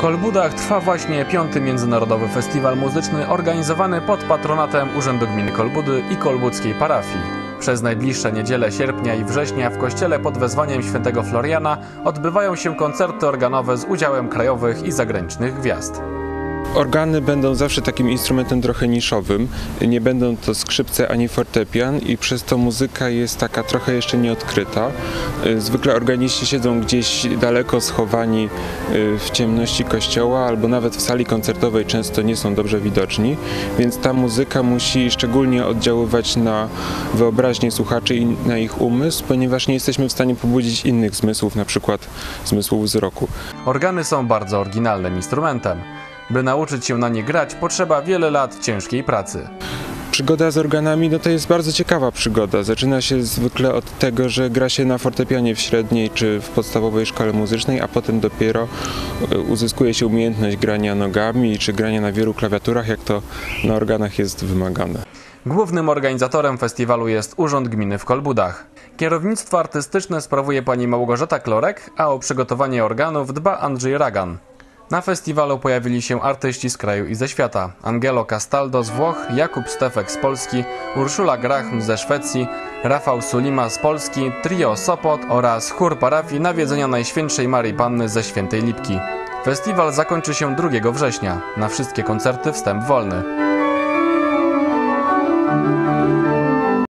Kolbudach trwa właśnie piąty Międzynarodowy Festiwal Muzyczny organizowany pod patronatem Urzędu Gminy Kolbudy i kolbudzkiej parafii. Przez najbliższe niedziele sierpnia i września w kościele pod wezwaniem świętego Floriana odbywają się koncerty organowe z udziałem krajowych i zagranicznych gwiazd. Organy będą zawsze takim instrumentem trochę niszowym. Nie będą to skrzypce ani fortepian i przez to muzyka jest taka trochę jeszcze nieodkryta. Y, Zwykle organiści siedzą gdzieś daleko schowani y, w ciemności kościoła albo nawet w sali koncertowej często nie są dobrze widoczni, więc ta muzyka musi szczególnie oddziaływać na wyobraźnię słuchaczy i na ich umysł, ponieważ nie jesteśmy w stanie pobudzić innych zmysłów, na przykład zmysłu wzroku. Organy są bardzo oryginalnym instrumentem. By nauczyć się na nie grać, potrzeba wiele lat ciężkiej pracy. Przygoda z organami no to jest bardzo ciekawa przygoda. Zaczyna się zwykle od tego, że gra się na fortepianie w średniej czy w podstawowej szkole muzycznej, a potem dopiero e, uzyskuje się umiejętność grania nogami czy grania na wielu klawiaturach, jak to na organach jest wymagane. Głównym organizatorem festiwalu jest Urząd Gminy w Kolbudach. Kierownictwo artystyczne sprawuje pani Małgorzata Klorek, a o przygotowanie organów dba Andrzej Ragan. Na festiwalu pojawili się artyści z kraju i ze świata. Angelo Castaldo z Włoch, Jakub Stefek z Polski, Urszula Grachm ze Szwecji, Rafał Sulima z Polski, Trio Sopot oraz chór parafii Nawiedzenia Najświętszej Marii Panny ze Świętej Lipki. Festiwal zakończy się 2 września. Na wszystkie koncerty wstęp wolny.